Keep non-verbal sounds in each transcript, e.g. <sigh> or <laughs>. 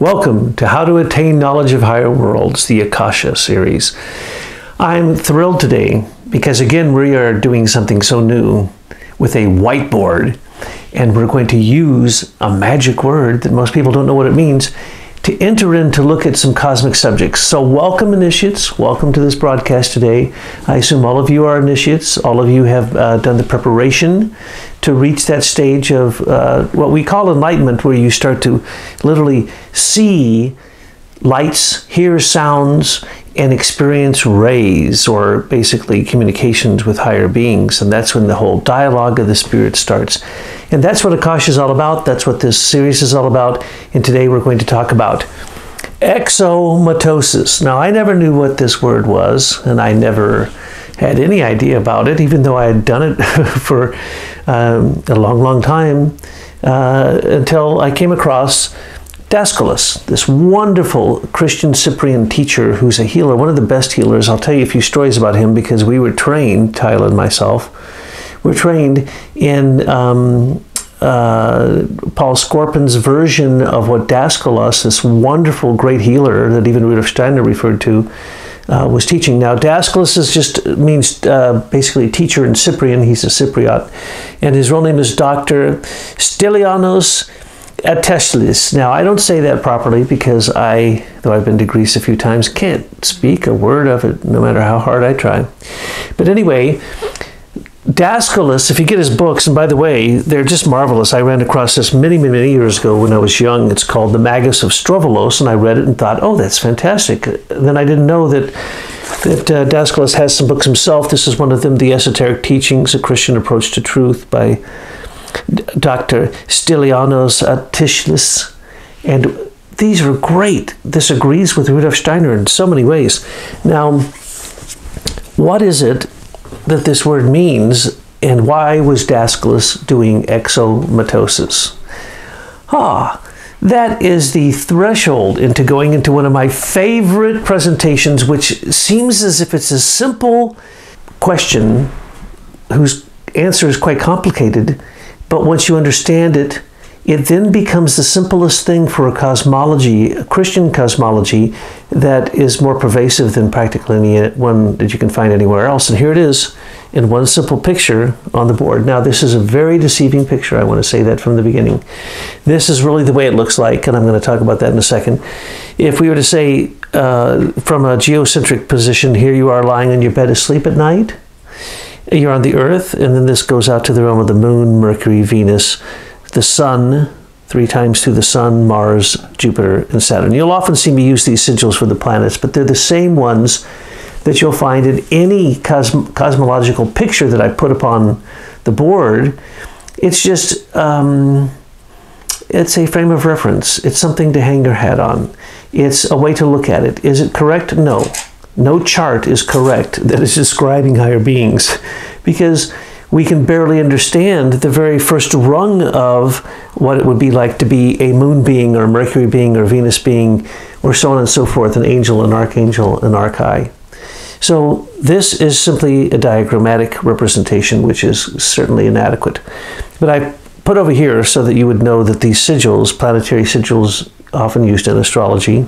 Welcome to How to Attain Knowledge of Higher Worlds, the Akasha series. I'm thrilled today because again we are doing something so new with a whiteboard and we're going to use a magic word that most people don't know what it means to enter in to look at some cosmic subjects. So, welcome, initiates. Welcome to this broadcast today. I assume all of you are initiates. All of you have uh, done the preparation to reach that stage of uh, what we call enlightenment, where you start to literally see lights, hear sounds, and experience rays, or basically communications with higher beings. And that's when the whole dialogue of the spirit starts. And that's what Akasha is all about. That's what this series is all about. And today we're going to talk about exomatosis. Now, I never knew what this word was, and I never had any idea about it, even though I had done it <laughs> for um, a long, long time, uh, until I came across Daskalos, this wonderful Christian Cyprian teacher who's a healer, one of the best healers. I'll tell you a few stories about him because we were trained, Tyler and myself, were trained in um, uh, Paul Scorpion's version of what Daskalos, this wonderful great healer that even Rudolf Steiner referred to, uh, was teaching. Now, Daskalos is just means uh, basically teacher in Cyprian. He's a Cypriot, and his real name is Doctor Stylianos Atteshlis. Now, I don't say that properly because I, though I've been to Greece a few times, can't speak a word of it, no matter how hard I try. But anyway, Daskalos, if you get his books, and by the way, they're just marvelous. I ran across this many, many, many years ago when I was young. It's called The Magus of Strovolos, and I read it and thought, oh, that's fantastic. Then I didn't know that that uh, Daskalos has some books himself. This is one of them, The Esoteric Teachings, A Christian Approach to Truth by Dr. Stylianos Atteshlis. And these are great. This agrees with Rudolf Steiner in so many ways. Now, what is it that this word means and why was Daskalos doing exomatosis? Ah, that is the threshold into going into one of my favorite presentations, which seems as if it's a simple question whose answer is quite complicated, but once you understand it, it then becomes the simplest thing for a cosmology, a Christian cosmology, that is more pervasive than practically any one that you can find anywhere else. And here it is in one simple picture on the board. Now, this is a very deceiving picture. I want to say that from the beginning. This is really the way it looks like, and I'm going to talk about that in a second. If we were to say uh, from a geocentric position, here you are lying in your bed asleep at night, you're on the Earth, and then this goes out to the realm of the Moon, Mercury, Venus, the Sun, three times through the Sun, Mars, Jupiter, and Saturn. You'll often see me use these sigils for the planets, but they're the same ones that you'll find in any cosm cosmological picture that I put upon the board. It's just, um, it's a frame of reference. It's something to hang your hat on. It's a way to look at it. Is it correct? No. No chart is correct that is describing higher beings <laughs> because we can barely understand the very first rung of what it would be like to be a moon being or a Mercury being or Venus being or so on and so forth, an angel, an archangel, an archai. So this is simply a diagrammatic representation, which is certainly inadequate. But I put over here so that you would know that these sigils, planetary sigils often used in astrology,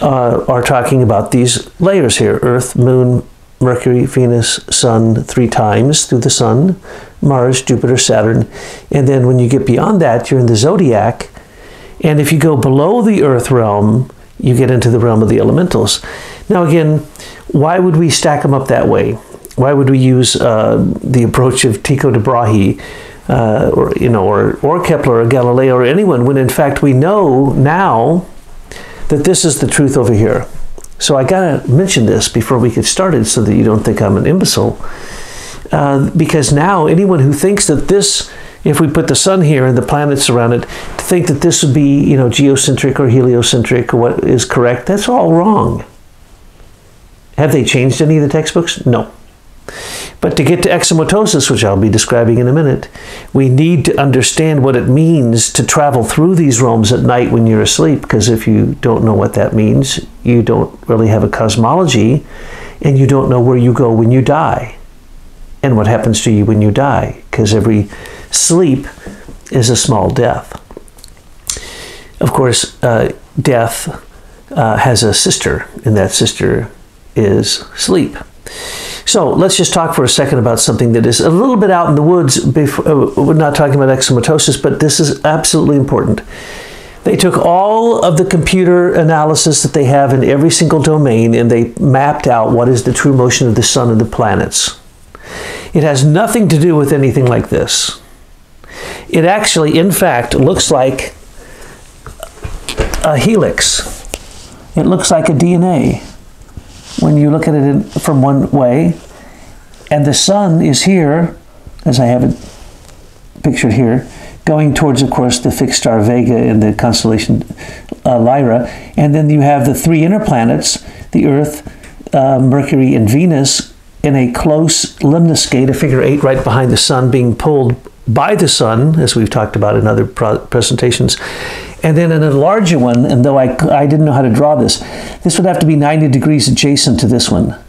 uh, are talking about these layers here, Earth, Moon, Mercury, Venus, Sun three times through the Sun, Mars, Jupiter, Saturn. And then when you get beyond that, you're in the zodiac. And if you go below the Earth realm, you get into the realm of the elementals. Now, again, why would we stack them up that way? Why would we use uh, the approach of Tycho de Brahe, uh, or you know, or or Kepler or Galileo or anyone, when in fact we know now that this is the truth over here? So I gotta mention this before we get started, so that you don't think I'm an imbecile. Uh, because now anyone who thinks that this if we put the sun here and the planets around it, to think that this would be, you know, geocentric or heliocentric or what is correct, that's all wrong. Have they changed any of the textbooks? No. But to get to exomatosis, which I'll be describing in a minute, we need to understand what it means to travel through these realms at night when you're asleep, because if you don't know what that means, you don't really have a cosmology, and you don't know where you go when you die, and what happens to you when you die, because every sleep is a small death. of course, uh, death uh, has a sister, and that sister is sleep. So let's just talk for a second about something that is a little bit out in the woods. Before, uh, we're not talking about exomatosis, but this is absolutely important. They took all of the computer analysis that they have in every single domain and they mapped out what is the true motion of the sun and the planets. It has nothing to do with anything like this. It actually, in fact, looks like a helix. It looks like a DNA when you look at it from one way. And the sun is here, as I have it pictured here, going towards, of course, the fixed star Vega in the constellation uh, Lyra. And then you have the three inner planets, the Earth, uh, Mercury, and Venus, in a close lemniscate, a figure eight right behind the sun, being pulled by the sun, as we've talked about in other presentations. And then in a larger one, and though I, I didn't know how to draw this, this would have to be 90 degrees adjacent to this one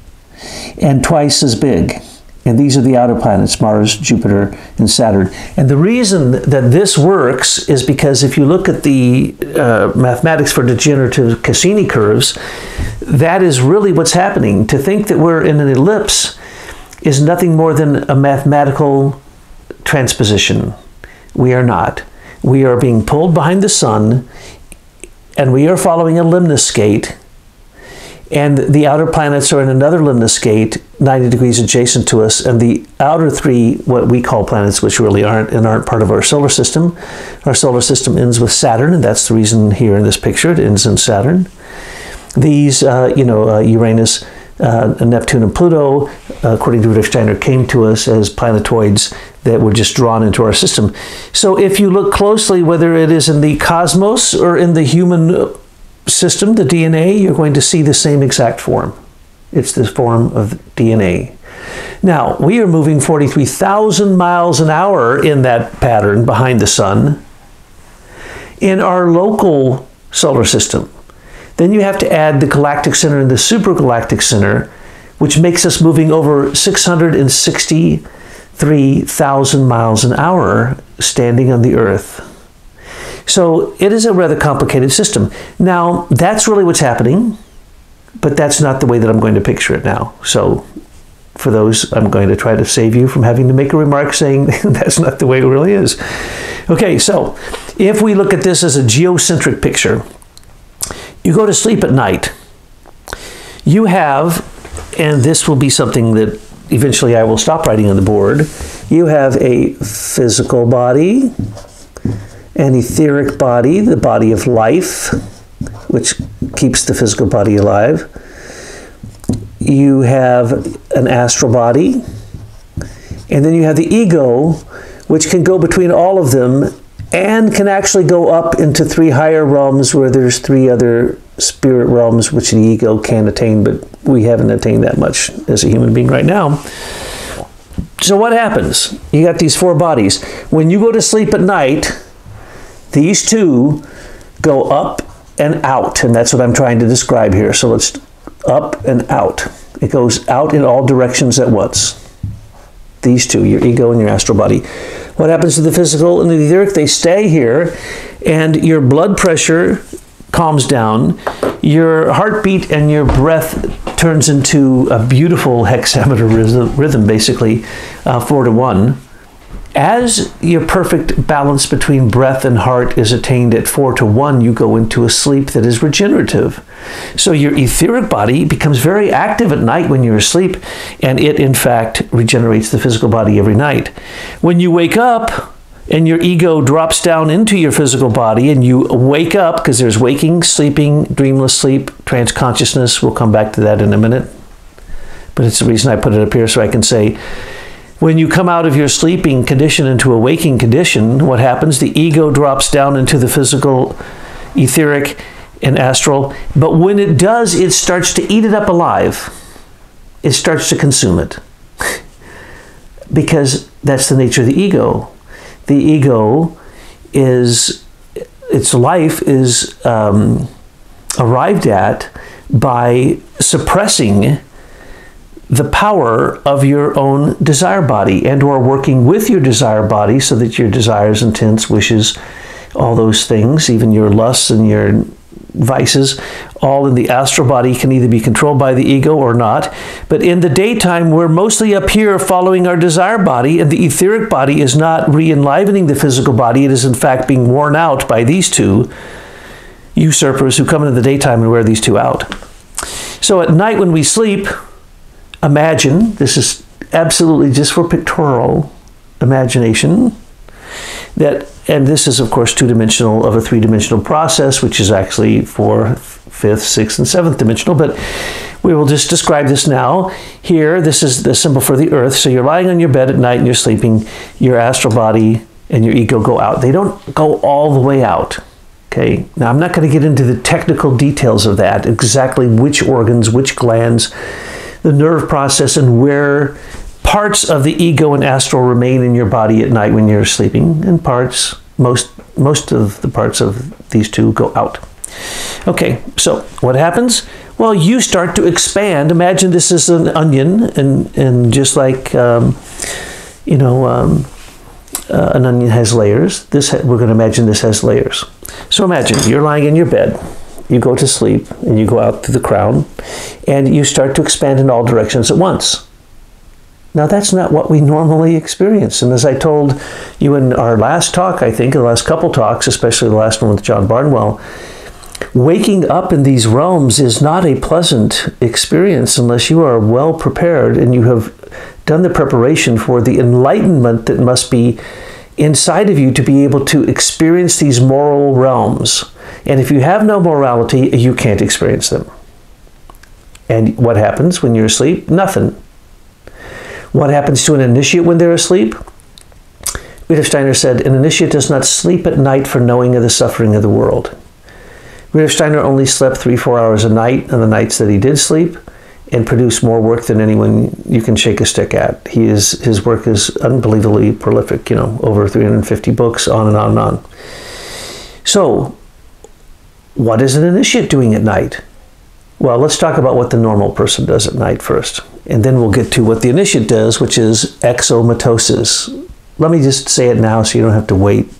and twice as big. And these are the outer planets, Mars, Jupiter, and Saturn. And the reason that this works is because if you look at the uh, mathematics for degenerative Cassini curves, that is really what's happening. To think that we're in an ellipse is nothing more than a mathematical transposition. We are not. We are being pulled behind the sun, and we are following a lemniscate, and the outer planets are in another lemniscate, 90 degrees adjacent to us, and the outer three, what we call planets, which really aren't and aren't part of our solar system. Our solar system ends with Saturn, and that's the reason here in this picture it ends in Saturn. These, uh, you know, uh, Uranus, uh, Neptune, and Pluto, according to Rudolf Steiner, came to us as planetoids that were just drawn into our system. So if you look closely, whether it is in the cosmos or in the human uh, system, the DNA, you're going to see the same exact form. It's the form of DNA. Now, we are moving 43,000 miles an hour in that pattern behind the sun in our local solar system. Then you have to add the galactic center and the supergalactic center, which makes us moving over 660 3,000 miles an hour standing on the Earth. So it is a rather complicated system. Now, that's really what's happening, but that's not the way that I'm going to picture it now. So for those, I'm going to try to save you from having to make a remark saying <laughs> that's not the way it really is. Okay, so if we look at this as a geocentric picture, you go to sleep at night. You have, and this will be something that eventually I will stop writing on the board. You have a physical body, an etheric body, the body of life, which keeps the physical body alive. You have an astral body, and then you have the ego, which can go between all of them and can actually go up into three higher realms where there's three other spirit realms which the ego can attain, but we haven't attained that much as a human being right now. So what happens? You got these four bodies. When you go to sleep at night, these two go up and out, and that's what I'm trying to describe here. So let's up and out. It goes out in all directions at once. These two, your ego and your astral body. What happens to the physical and the etheric? They stay here, and your blood pressure calms down, your heartbeat and your breath turns into a beautiful hexameter rhythm, basically, uh, four to one. As your perfect balance between breath and heart is attained at four to one, you go into a sleep that is regenerative. So your etheric body becomes very active at night when you're asleep, and it in fact regenerates the physical body every night. When you wake up, and your ego drops down into your physical body and you wake up because there's waking, sleeping, dreamless sleep, trance consciousness. We'll come back to that in a minute. But it's the reason I put it up here so I can say when you come out of your sleeping condition into a waking condition, what happens? The ego drops down into the physical, etheric, and astral. But when it does, it starts to eat it up alive. It starts to consume it. <laughs> because that's the nature of the ego the ego is its life is um, arrived at by suppressing the power of your own desire body and or working with your desire body so that your desires intents wishes all those things, even your lusts and your vices, all in the astral body can either be controlled by the ego or not. But in the daytime, we're mostly up here following our desire body, and the etheric body is not re enlivening the physical body. It is, in fact, being worn out by these two usurpers who come into the daytime and wear these two out. So at night when we sleep, imagine this is absolutely just for pictorial imagination that and this is of course two-dimensional of a three-dimensional process which is actually fourth fifth sixth and seventh dimensional but we will just describe this now. Here this is the symbol for the earth. So you're lying on your bed at night and you're sleeping. Your astral body and your ego go out. They don't go all the way out okay? Now i'm not going to get into the technical details of that exactly which organs which glands the nerve process and where parts of the ego and astral remain in your body at night when you're sleeping, and parts, most, most of the parts of these two go out. Okay, so what happens? Well, you start to expand. Imagine this is an onion, and, and just like, um, you know, um, uh, an onion has layers, this we're going to imagine this has layers. So imagine you're lying in your bed, you go to sleep, and you go out through the crown, and you start to expand in all directions at once. Now, that's not what we normally experience. And as I told you in our last talk, I think, the last couple talks, especially the last one with John Barnwell, waking up in these realms is not a pleasant experience unless you are well prepared and you have done the preparation for the enlightenment that must be inside of you to be able to experience these moral realms. And if you have no morality, you can't experience them. And what happens when you're asleep? Nothing. What happens to an initiate when they're asleep? Steiner said, An initiate does not sleep at night for knowing of the suffering of the world. Rudolf Steiner only slept three, four hours a night on the nights that he did sleep and produced more work than anyone you can shake a stick at. He is, his work is unbelievably prolific, you know, over 350 books, on and on and on. So, what is an initiate doing at night? Well, let's talk about what the normal person does at night first. And then we'll get to what the initiate does, which is exomitosis. Let me just say it now so you don't have to wait.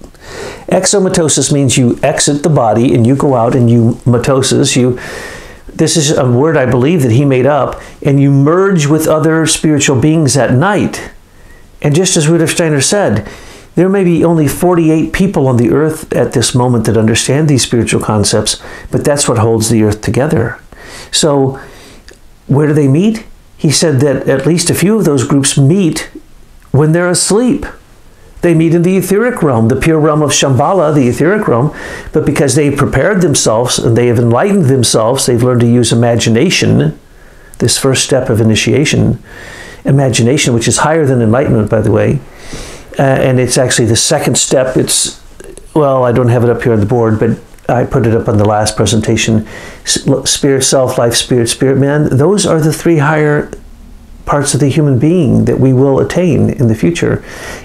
Exomitosis means you exit the body and you go out and you mitosis, you this is a word I believe that he made up, and you merge with other spiritual beings at night. And just as Rudolf Steiner said, there may be only 48 people on the earth at this moment that understand these spiritual concepts, but that's what holds the earth together. So, where do they meet? He said that at least a few of those groups meet when they're asleep. They meet in the etheric realm, the pure realm of Shambhala, the etheric realm, but because they've prepared themselves and they have enlightened themselves, they've learned to use imagination, this first step of initiation, imagination, which is higher than enlightenment, by the way, uh, and it's actually the second step. It's, well, I don't have it up here on the board, but I put it up on the last presentation. Spirit, self, life, spirit, spirit, man. Those are the three higher parts of the human being that we will attain in the future.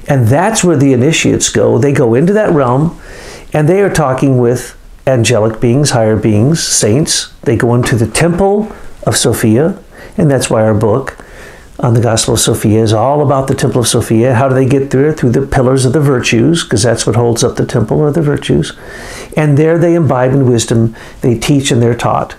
And that's where the initiates go. They go into that realm and they are talking with angelic beings, higher beings, saints. They go into the temple of Sophia, and that's why our book on the Gospel of Sophia is all about the Temple of Sophia. How do they get there? Through the pillars of the virtues, because that's what holds up the temple are the virtues. And there they imbibe in wisdom, they teach and they're taught.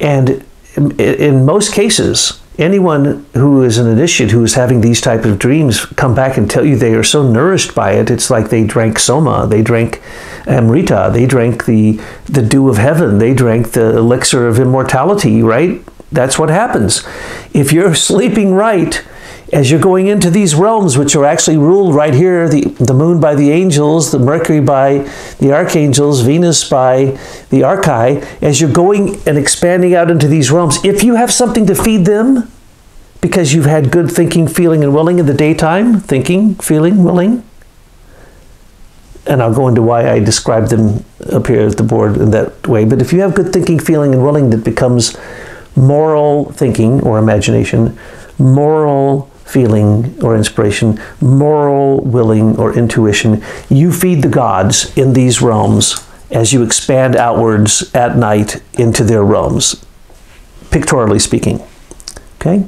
And in most cases, anyone who is an initiate who is having these type of dreams come back and tell you they are so nourished by it. It's like they drank soma, they drank amrita, they drank the the dew of heaven, they drank the elixir of immortality. Right? That's what happens. If you're <laughs> sleeping right, as you're going into these realms, which are actually ruled right here the, the moon by the angels, the Mercury by the archangels, Venus by the archai, as you're going and expanding out into these realms, if you have something to feed them, because you've had good thinking, feeling, and willing in the daytime, thinking, feeling, willing, and I'll go into why I describe them up here at the board in that way, but if you have good thinking, feeling, and willing that becomes moral thinking or imagination, moral feeling or inspiration, moral willing or intuition. You feed the gods in these realms as you expand outwards at night into their realms, pictorially speaking. Okay?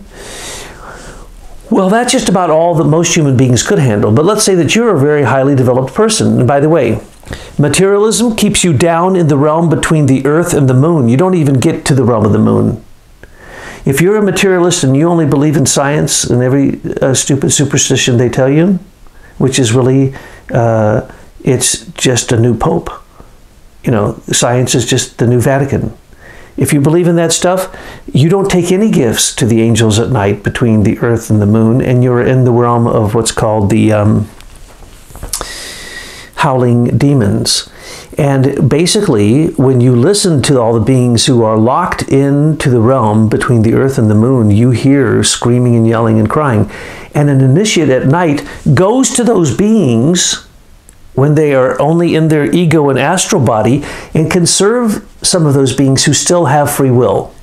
Well, that's just about all that most human beings could handle. But let's say that you're a very highly developed person. And by the way, Materialism keeps you down in the realm between the earth and the moon. You don't even get to the realm of the moon. If you're a materialist and you only believe in science and every uh, stupid superstition they tell you, which is really, uh, it's just a new pope. You know, science is just the new Vatican. If you believe in that stuff, you don't take any gifts to the angels at night between the earth and the moon, and you're in the realm of what's called the um, howling demons. And basically, when you listen to all the beings who are locked into the realm between the earth and the moon, you hear screaming and yelling and crying. And an initiate at night goes to those beings when they are only in their ego and astral body and can serve some of those beings who still have free will.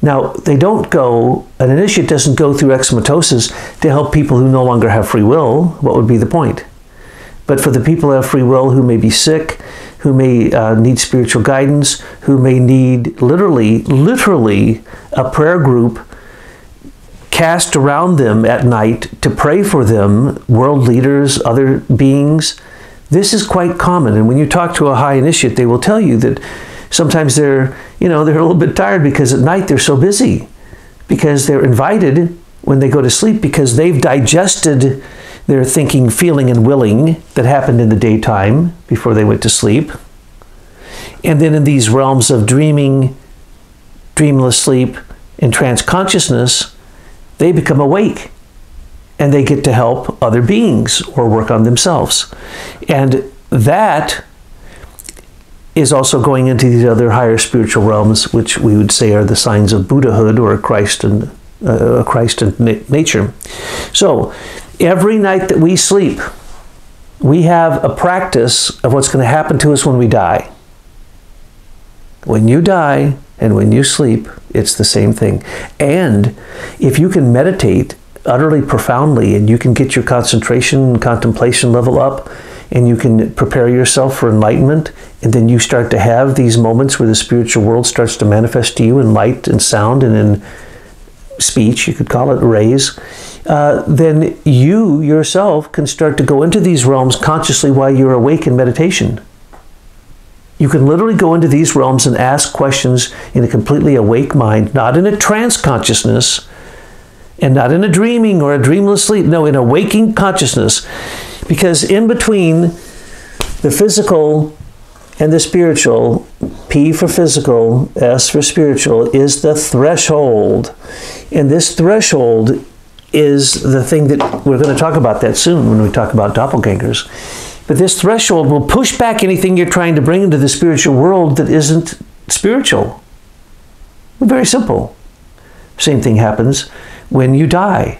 Now, they don't go, an initiate doesn't go through exomatosis to help people who no longer have free will. What would be the point? But for the people have free will who may be sick, who may uh, need spiritual guidance, who may need literally, literally a prayer group cast around them at night to pray for them, world leaders, other beings, this is quite common. And when you talk to a high initiate, they will tell you that sometimes they're, you know, they're a little bit tired because at night they're so busy because they're invited when they go to sleep because they've digested their thinking, feeling, and willing that happened in the daytime before they went to sleep. And then in these realms of dreaming, dreamless sleep, and trance consciousness, they become awake and they get to help other beings or work on themselves. And that is also going into these other higher spiritual realms, which we would say are the signs of Buddhahood or Christ and uh, Christ and na- nature. So every night that we sleep, we have a practice of what's going to happen to us when we die. When you die and when you sleep, it's the same thing. And if you can meditate utterly profoundly and you can get your concentration and contemplation level up and you can prepare yourself for enlightenment and then you start to have these moments where the spiritual world starts to manifest to you in light and sound and in speech you could call it rays uh, then you yourself can start to go into these realms consciously while you're awake in meditation you can literally go into these realms and ask questions in a completely awake mind not in a trance consciousness and not in a dreaming or a dreamless sleep. No, in a waking consciousness. Because in between the physical and the spiritual, P for physical, S for spiritual, is the threshold. And this threshold is the thing that we're going to talk about that soon when we talk about doppelgangers. But this threshold will push back anything you're trying to bring into the spiritual world that isn't spiritual. Very simple. Same thing happens when you die.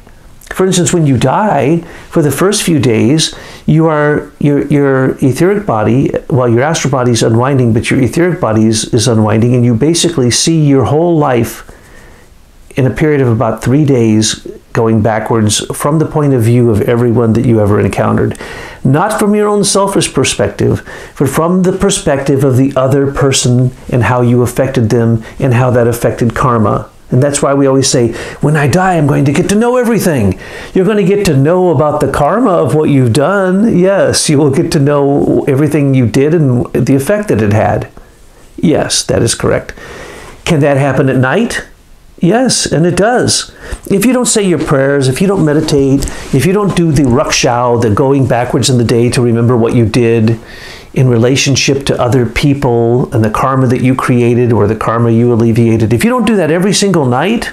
For instance, when you die, for the first few days, you are your your etheric body, well, your astral body is unwinding, but your etheric body is, is unwinding, and you basically see your whole life in a period of about three days going backwards from the point of view of everyone that you ever encountered. Not from your own selfish perspective, but from the perspective of the other person and how you affected them and how that affected karma. And that's why we always say, when I die, I'm going to get to know everything. You're going to get to know about the karma of what you've done. Yes, you will get to know everything you did and the effect that it had. Yes, that is correct. Can that happen at night? Yes, and it does. If you don't say your prayers, if you don't meditate, if you don't do the Rückschau, the going backwards in the day to remember what you did, in relationship to other people and the karma that you created or the karma you alleviated, if you don't do that every single night,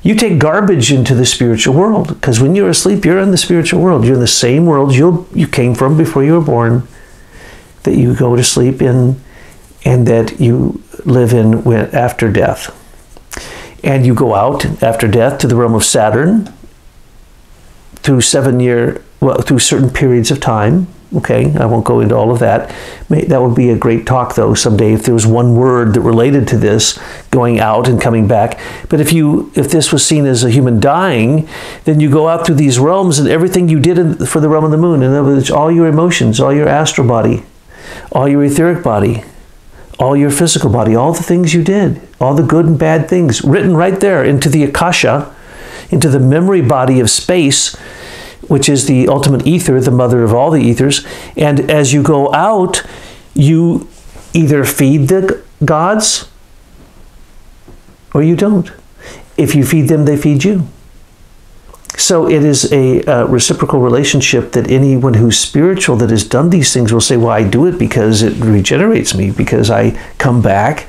you take garbage into the spiritual world. Because when you're asleep, you're in the spiritual world. You're in the same world you you came from before you were born, that you go to sleep in, and that you live in after death. And you go out after death to the realm of Saturn through seven year, well, through certain periods of time, Okay, I won't go into all of that. That would be a great talk, though, someday if there was one word that related to this going out and coming back. But if you if this was seen as a human dying, then you go out through these realms and everything you did for the realm of the moon. In other words, all your emotions, all your astral body, all your etheric body, all your physical body, all the things you did, all the good and bad things, written right there into the akasha, into the memory body of space which is the ultimate ether, the mother of all the ethers. And as you go out, you either feed the gods or you don't. If you feed them, they feed you. So it is a uh, reciprocal relationship that anyone who's spiritual that has done these things will say, Well, I do it because it regenerates me, because I come back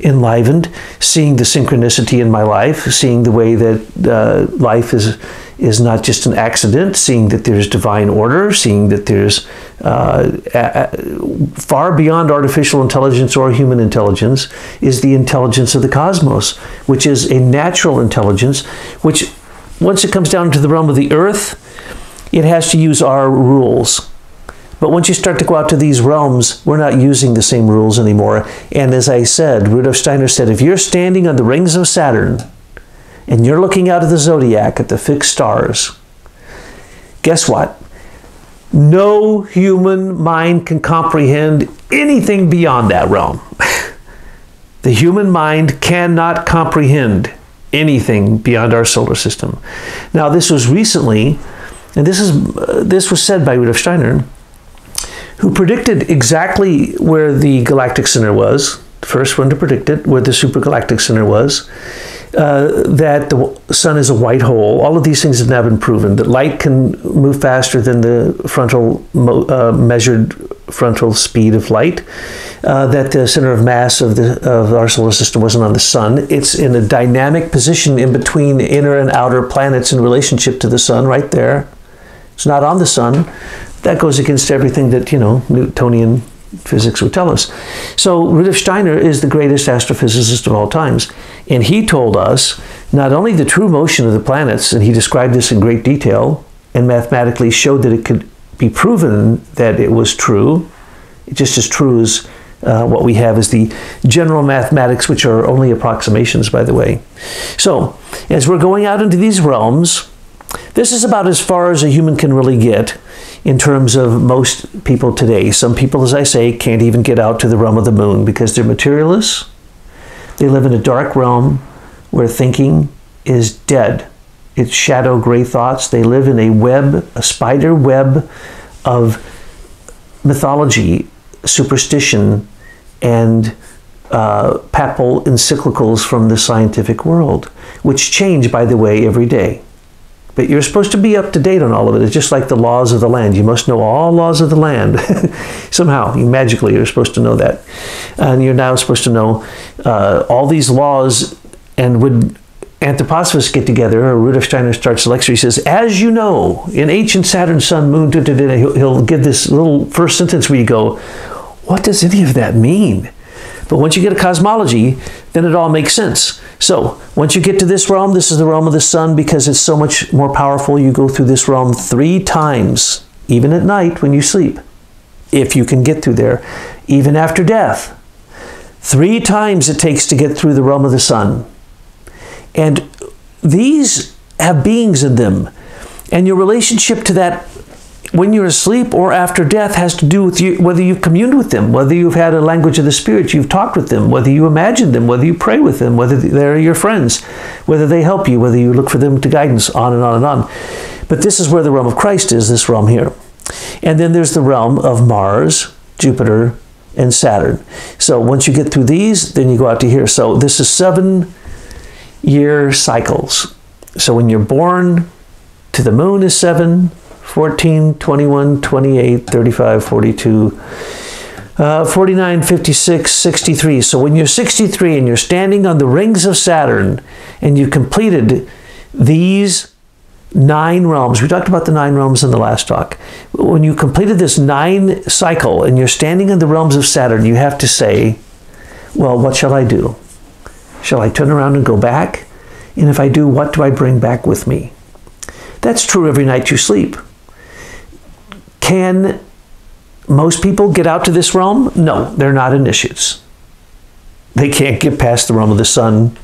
enlivened, seeing the synchronicity in my life, seeing the way that uh, life is is not just an accident, seeing that there's divine order, seeing that there's uh, a, a, far beyond artificial intelligence or human intelligence is the intelligence of the cosmos, which is a natural intelligence, which once it comes down to the realm of the earth, it has to use our rules. But once you start to go out to these realms, we're not using the same rules anymore. And as I said, Rudolf Steiner said, if you're standing on the rings of Saturn and you're looking out of the zodiac at the fixed stars, guess what? No human mind can comprehend anything beyond that realm. <laughs> the human mind cannot comprehend anything beyond our solar system. Now, this was recently, and this is uh, this was said by Rudolf Steiner, who predicted exactly where the galactic center was. The first one to predict it, where the supergalactic center was. Uh, that the sun is a white hole. All of these things have now been proven. That light can move faster than the frontal uh, measured frontal speed of light. Uh, that the center of mass of the of our solar system wasn't on the sun. It's in a dynamic position in between inner and outer planets in relationship to the sun, right there. It's not on the sun. That goes against everything that you know Newtonian physics would tell us. So Rudolf Steiner is the greatest astrophysicist of all times. And he told us not only the true motion of the planets, and he described this in great detail and mathematically showed that it could be proven that it was true, just as true as uh, what we have is the general mathematics, which are only approximations, by the way. So, as we're going out into these realms, this is about as far as a human can really get in terms of most people today. Some people, as I say, can't even get out to the realm of the moon because they're materialists. They live in a dark realm where thinking is dead. It's shadow gray thoughts. They live in a web, a spider web of mythology, superstition, and uh, papal encyclicals from the scientific world, which change, by the way, every day. But you're supposed to be up to date on all of it. It's just like the laws of the land. You must know all laws of the land. <laughs> Somehow, you magically you're supposed to know that. And you're now supposed to know uh, all these laws. And would Anthroposophist get together, or Rudolf Steiner starts the lecture, he says, As you know, in ancient Saturn, Sun, Moon, he'll give this little first sentence where you go, What does any of that mean? But once you get a cosmology, then it all makes sense. So once you get to this realm, this is the realm of the sun because it's so much more powerful. You go through this realm three times, even at night when you sleep, if you can get through there, even after death. Three times it takes to get through the realm of the sun. And these have beings in them. And your relationship to that when you're asleep or after death has to do with you, whether you've communed with them, whether you've had a language of the spirit, you've talked with them, whether you imagine them, whether you pray with them, whether they're your friends, whether they help you, whether you look for them to guidance, on and on and on. But this is where the realm of Christ is, this realm here. And then there's the realm of Mars, Jupiter, and Saturn. So once you get through these, then you go out to here. So this is seven year cycles. So when you're born to the moon is seven, 14, 21, 28, 35, 42, uh, 49, 56, 63. So when you're 63 and you're standing on the rings of Saturn and you completed these nine realms, we talked about the nine realms in the last talk. When you completed this nine cycle and you're standing in the realms of Saturn, you have to say, well, what shall I do? Shall I turn around and go back? And if I do, what do I bring back with me? That's true every night you sleep. Can most people get out to this realm? No, they're not initiates. They can't get past the realm of the sun,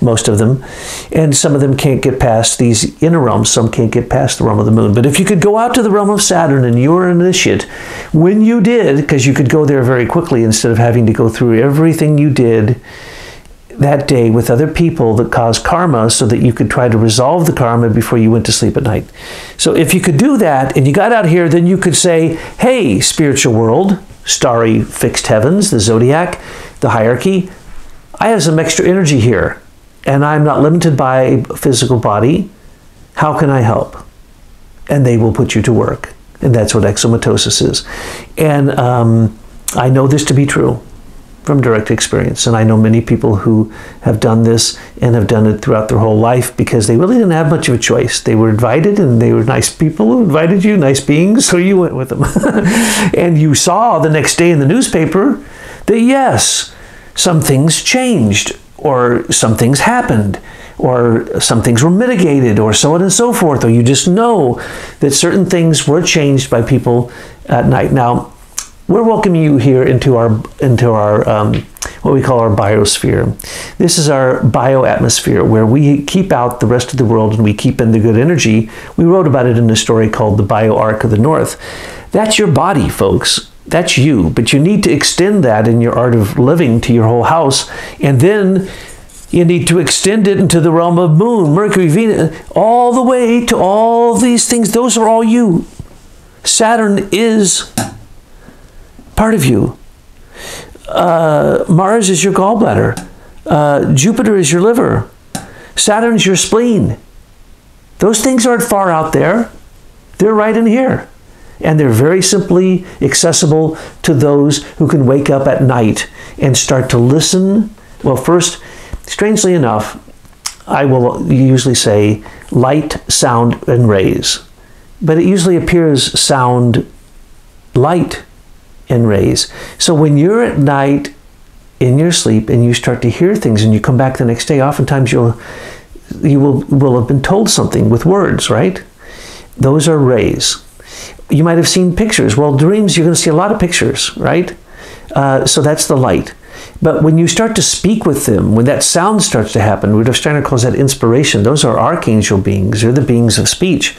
most of them. And some of them can't get past these inner realms. Some can't get past the realm of the moon. But if you could go out to the realm of Saturn and you were an initiate, when you did, because you could go there very quickly instead of having to go through everything you did that day with other people that caused karma so that you could try to resolve the karma before you went to sleep at night. So if you could do that and you got out here, then you could say, hey, spiritual world, starry fixed heavens, the zodiac, the hierarchy, I have some extra energy here and I'm not limited by a physical body. How can I help? And they will put you to work. And that's what exomatosis is. And um, I know this to be true from direct experience. And I know many people who have done this and have done it throughout their whole life because they really didn't have much of a choice. They were invited and they were nice people who invited you, nice beings, so you went with them. <laughs> and you saw the next day in the newspaper that yes, some things changed or some things happened or some things were mitigated or so on and so forth or you just know that certain things were changed by people at night now we're welcoming you here into our into our um, what we call our biosphere. This is our bioatmosphere where we keep out the rest of the world and we keep in the good energy. We wrote about it in a story called the Bio Arc of the North. That's your body, folks. That's you, but you need to extend that in your art of living to your whole house, and then you need to extend it into the realm of Moon, Mercury, Venus, all the way to all these things. Those are all you. Saturn is part of you. Uh, Mars is your gallbladder. Uh, Jupiter is your liver. Saturn's your spleen. Those things aren't far out there. They're right in here. And they're very simply accessible to those who can wake up at night and start to listen. Well, first, strangely enough, I will usually say light, sound, and rays. But it usually appears sound light and rays. So when you're at night in your sleep and you start to hear things and you come back the next day, oftentimes you'll you will, will have been told something with words, right? Those are rays. You might have seen pictures. Well, dreams, you're going to see a lot of pictures, right? Uh, so that's the light. But when you start to speak with them, when that sound starts to happen, Rudolf Steiner calls that inspiration. Those are archangel beings. They're the beings of speech,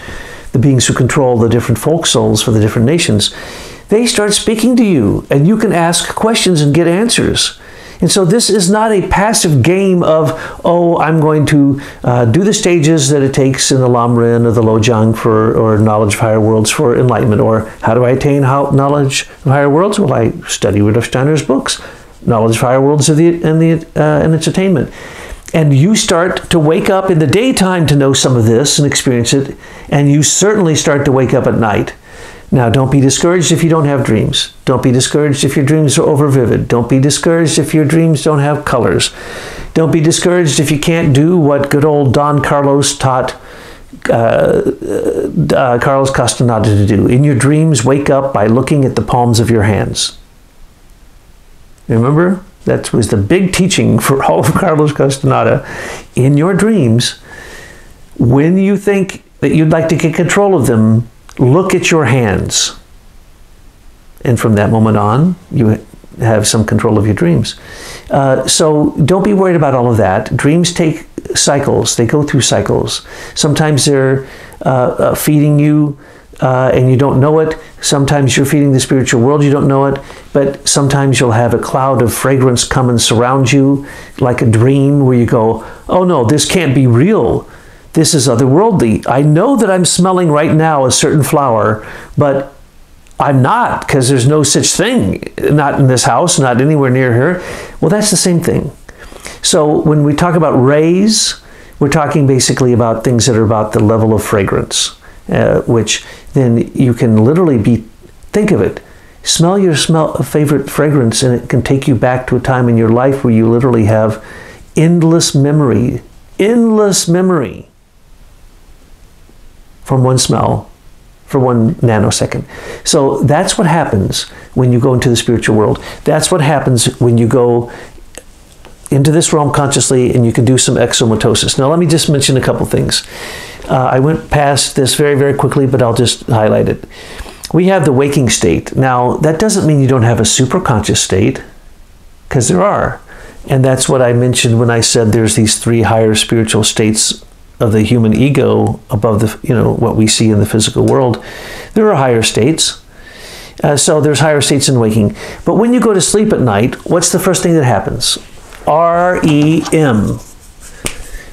the beings who control the different folk souls for the different nations they start speaking to you and you can ask questions and get answers. And so this is not a passive game of, oh, I'm going to uh, do the stages that it takes in the Lam Rim or the Lojong for, or knowledge of higher worlds for enlightenment, or how do I attain how, knowledge of higher worlds? Well, I study Rudolf Steiner's books, knowledge of higher worlds of the, and, the, uh, and its attainment. And you start to wake up in the daytime to know some of this and experience it, and you certainly start to wake up at night now, don't be discouraged if you don't have dreams. Don't be discouraged if your dreams are over vivid. Don't be discouraged if your dreams don't have colors. Don't be discouraged if you can't do what good old Don Carlos taught uh, uh, Carlos Castaneda to do. In your dreams, wake up by looking at the palms of your hands. Remember? That was the big teaching for <laughs> all of Carlos Castaneda. In your dreams, when you think that you'd like to get control of them, look at your hands. And from that moment on, you have some control of your dreams. Uh, so don't be worried about all of that. Dreams take cycles, they go through cycles. Sometimes they're uh, uh, feeding you uh, and you don't know it. Sometimes you're feeding the spiritual world, you don't know it. But sometimes you'll have a cloud of fragrance come and surround you like a dream where you go, oh no, this can't be real this is otherworldly. I know that I'm smelling right now a certain flower, but I'm not because there's no such thing, not in this house, not anywhere near here. Well, that's the same thing. So when we talk about rays, we're talking basically about things that are about the level of fragrance, uh, which then you can literally be, think of it, smell your smell favorite fragrance and it can take you back to a time in your life where you literally have endless memory, endless memory from one smell for one nanosecond. So that's what happens when you go into the spiritual world. That's what happens when you go into this realm consciously and you can do some exomatosis. Now, let me just mention a couple things. Uh, I went past this very, very quickly, but I'll just highlight it. We have the waking state. Now, that doesn't mean you don't have a superconscious state, because there are. And that's what I mentioned when I said there's these three higher spiritual states of the human ego above the you know what we see in the physical world there are higher states uh, so there's higher states in waking but when you go to sleep at night what's the first thing that happens R E M.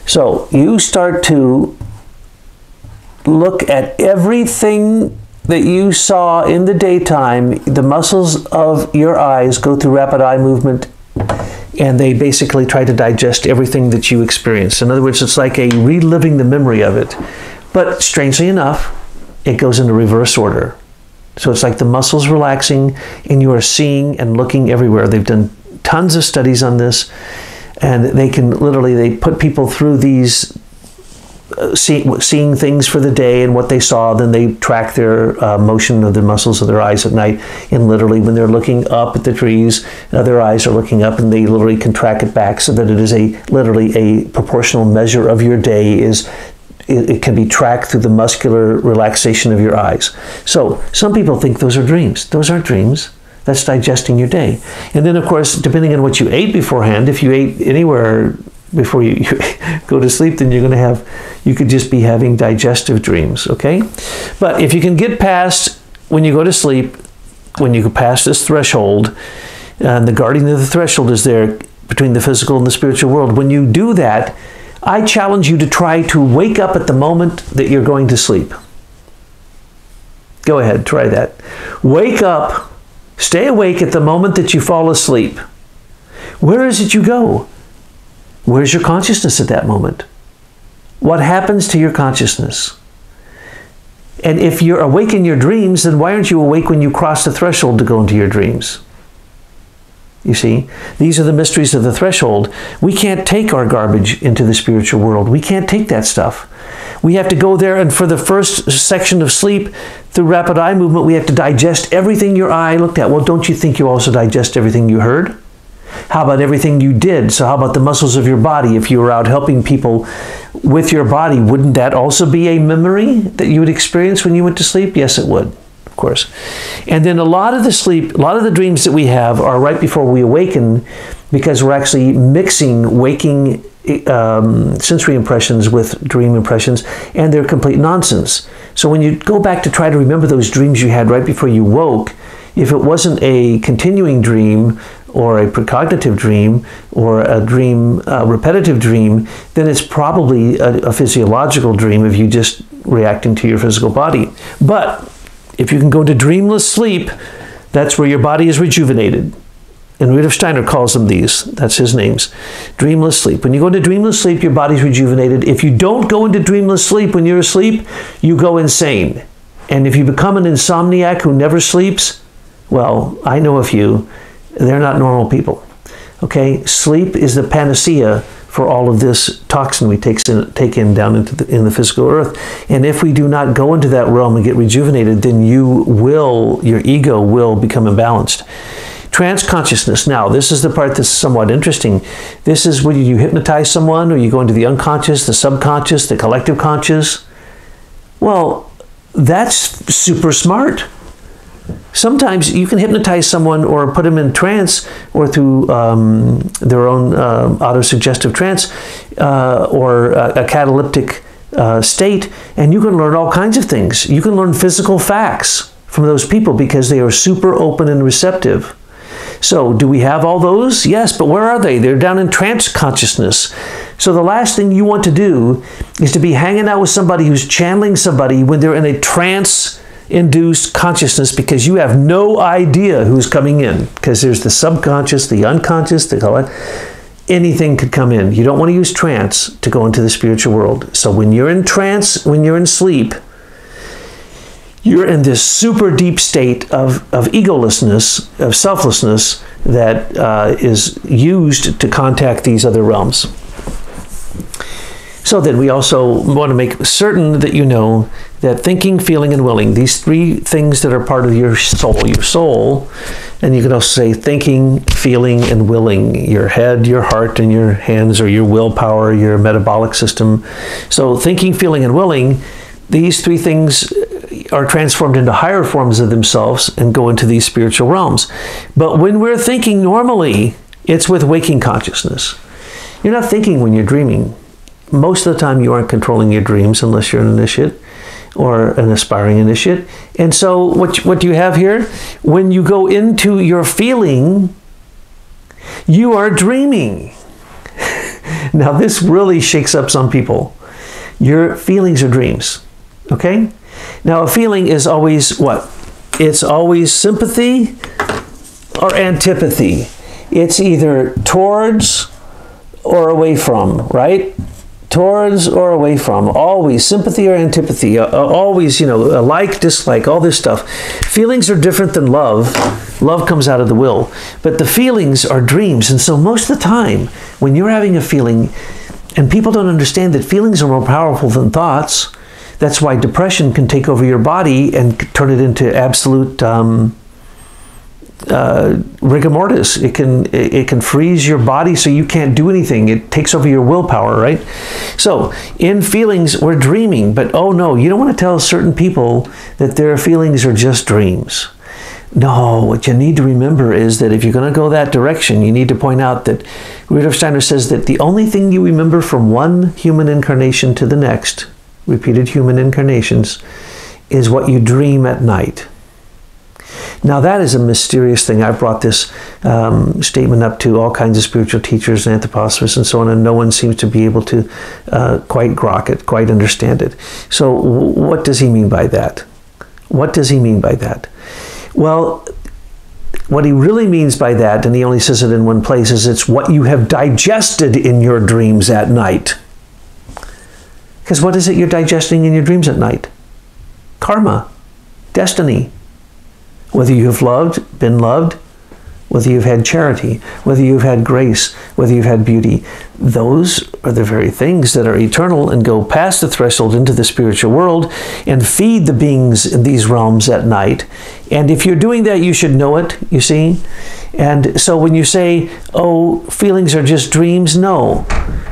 So you start to look at everything that you saw in the daytime. The muscles of your eyes go through rapid eye movement and they basically try to digest everything that you experienced. In other words, it's like a reliving the memory of it. But strangely enough, it goes in into reverse order. So it's like the muscles relaxing and you are seeing and looking everywhere. They've done tons of studies on this and they can literally they put people through these see, seeing things for the day and what they saw then they track their uh, motion of the muscles of their eyes at night and literally when they're looking up at the trees uh, their eyes are looking up and they literally can track it back so that it is a literally a proportional measure of your day is it, it, can be tracked through the muscular relaxation of your eyes. So some people think those are dreams. Those aren't dreams. That's digesting your day. And then, of course, depending on what you ate beforehand, if you ate anywhere before you, you <laughs> go to sleep, then you're going to have, you could just be having digestive dreams, okay? But if you can get past when you go to sleep, when you go past this threshold, and the guardian of the threshold is there between the physical and the spiritual world, when you do that, I challenge you to try to wake up at the moment that you're going to sleep. Go ahead, try that. Wake up, stay awake at the moment that you fall asleep. Where is it you go? Where's your consciousness at that moment? What happens to your consciousness? And if you're awake in your dreams, then why aren't you awake when you cross the threshold to go into your dreams? You see, these are the mysteries of the threshold. We can't take our garbage into the spiritual world. We can't take that stuff. We have to go there, and for the first section of sleep, through rapid eye movement, we have to digest everything your eye looked at. Well, don't you think you also digest everything you heard? How about everything you did? So, how about the muscles of your body? If you were out helping people with your body, wouldn't that also be a memory that you would experience when you went to sleep? Yes, it would of course. And then a lot of the sleep, a lot of the dreams that we have are right before we awaken because we're actually mixing waking um, sensory impressions with dream impressions, and they're complete nonsense. So when you go back to try to remember those dreams you had right before you woke, if it wasn't a continuing dream or a precognitive dream or a dream, a repetitive dream, then it's probably a, a physiological dream of you just reacting to your physical body. But if you can go into dreamless sleep, that's where your body is rejuvenated. And Rudolf Steiner calls them these. That's his names. Dreamless sleep. When you go into dreamless sleep, your body's rejuvenated. If you don't go into dreamless sleep when you're asleep, you go insane. And if you become an insomniac who never sleeps, well, I know a few. They're not normal people. Okay? Sleep is the panacea for all of this toxin we take in, take in down into the, in the physical earth. And if we do not go into that realm and get rejuvenated, then you will, your ego will become imbalanced. Trance consciousness. Now, this is the part that's somewhat interesting. This is when you hypnotize someone or you go into the unconscious, the subconscious, the collective conscious. Well, that's super smart sometimes you can hypnotize someone or put them in trance or through um, their own uh, autosuggestive trance uh, or a, a cataleptic uh, state, and you can learn all kinds of things. You can learn physical facts from those people because they are super open and receptive. So, do we have all those? Yes, but where are they? They're down in trance consciousness. So, the last thing you want to do is to be hanging out with somebody who's channeling somebody when they're in a trance induced consciousness because you have no idea who's coming in because there's the subconscious, the unconscious, the anything could come in. You don't want to use trance to go into the spiritual world. So when you're in trance, when you're in sleep, you're in this super deep state of, of egolessness, of selflessness that uh, is used to contact these other realms. So then we also want to make certain that you know that thinking, feeling, and willing, these three things that are part of your soul, your soul, and you can also say thinking, feeling, and willing, your head, your heart, and your hands, or your willpower, your metabolic system. So thinking, feeling, and willing, these three things are transformed into higher forms of themselves and go into these spiritual realms. But when we're thinking normally, it's with waking consciousness. You're not thinking when you're dreaming. Most of the time, you aren't controlling your dreams unless you're an initiate or an aspiring initiate. And so, what, what do you have here? When you go into your feeling, you are dreaming. <laughs> now, this really shakes up some people. Your feelings are dreams. Okay? Now, a feeling is always what? It's always sympathy or antipathy. It's either towards or away from, right? Towards or away from. Always sympathy or antipathy. Uh, uh always, you know, like, dislike, all this stuff. Feelings are different than love. Love comes out of the will. But the feelings are dreams. And so most of the time, when you're having a feeling, and people don't understand that feelings are more powerful than thoughts, that's why depression can take over your body and turn it into absolute um, uh, rigor mortis. It can it can freeze your body so you can't do anything. It takes over your willpower, right? So in feelings, we're dreaming, but oh no, you don't want to tell certain people that their feelings are just dreams. No, what you need to remember is that if you're going to go that direction, you need to point out that Rudolf Steiner says that the only thing you remember from one human incarnation to the next repeated human incarnations, is what you dream at night. Now, that is a mysterious thing. I've brought this um, statement up to all kinds of spiritual teachers and anthroposophists and so on, and no one seems to be able to uh, quite grok it, quite understand it. So, what does he mean by that? What does he mean by that? Well, what he really means by that, and he only says it in one place, is it's what you have digested in your dreams at night. Because what is it you're digesting in your dreams at night? Karma, destiny. Whether you have loved, been loved, whether you've had charity, whether you've had grace, whether you've had beauty. Those are the very things that are eternal and go past the threshold into the spiritual world and feed the beings in these realms at night. And if you're doing that, you should know it, you see. And so when you say, oh, feelings are just dreams, no.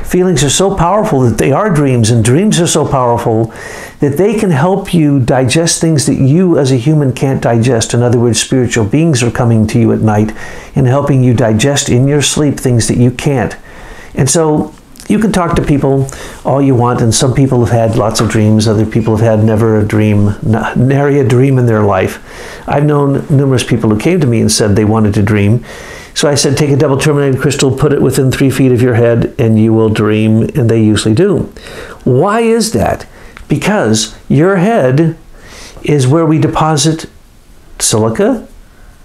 Feelings are so powerful that they are dreams, and dreams are so powerful that they can help you digest things that you as a human can't digest. In other words, spiritual beings are coming to you at night and helping you digest in your sleep things that you can't. And so you can talk to people all you want, and some people have had lots of dreams, other people have had never a dream, nary a dream in their life. I've known numerous people who came to me and said they wanted to dream. So I said, take a double terminated crystal, put it within three feet of your head, and you will dream, and they usually do. Why is that? Because your head is where we deposit silica,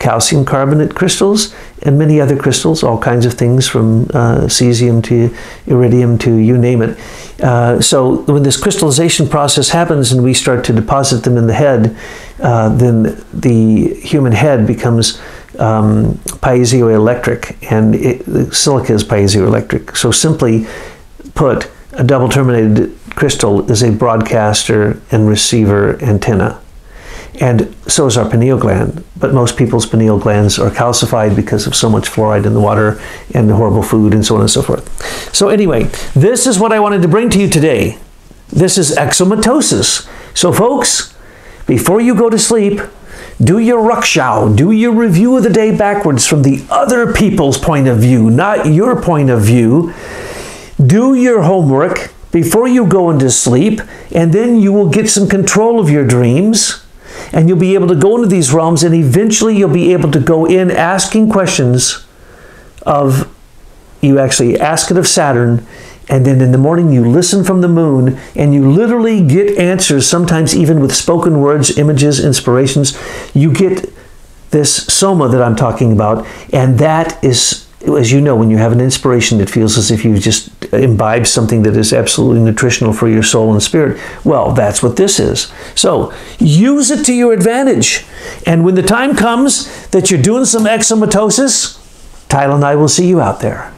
calcium carbonate crystals, and many other crystals, all kinds of things from uh, cesium to iridium to you name it. Uh, so when this crystallization process happens and we start to deposit them in the head, uh, then the human head becomes um, piezoelectric, and it, silica is piezoelectric. So simply put, a double terminated crystal is a broadcaster and receiver antenna. And so is our pineal gland. But most people's pineal glands are calcified because of so much fluoride in the water and the horrible food and so on and so forth. So, anyway, this is what I wanted to bring to you today. This is exomatosis. So, folks, before you go to sleep, do your Rückschau, do your review of the day backwards from the other people's point of view, not your point of view. Do your homework before you go into sleep, and then you will get some control of your dreams and you'll be able to go into these realms and eventually you'll be able to go in asking questions of you actually ask it of Saturn and then in the morning you listen from the moon and you literally get answers sometimes even with spoken words images inspirations. You get this soma that i'm talking about and that is as you know, when you have an inspiration, it feels as if you've just imbibe something that is absolutely nutritional for your soul and spirit. Well, that's what this is. So use it to your advantage. And when the time comes that you're doing some exomatosis, Tyler and I will see you out there.